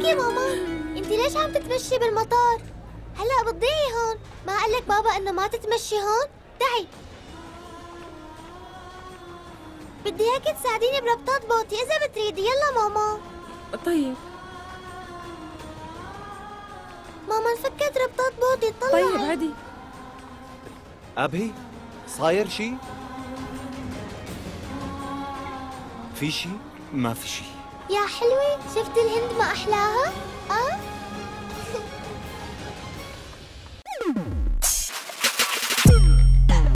لك يا ماما. انت ليش عم تتمشي بالمطار؟ هلا بتضيعي هون. ما قال لك بابا إنه ما تتمشي هون؟ تعي بدي إياكي تساعديني بربطات بوتي إذا بتريدي. يلا ماما. طيب. ماما انفكت ربطات بوتي. طلعي. طيب هدي. أبي صاير شي؟ في شي؟ ما في شي. يا حلوة شفت الهند ما أحلاها؟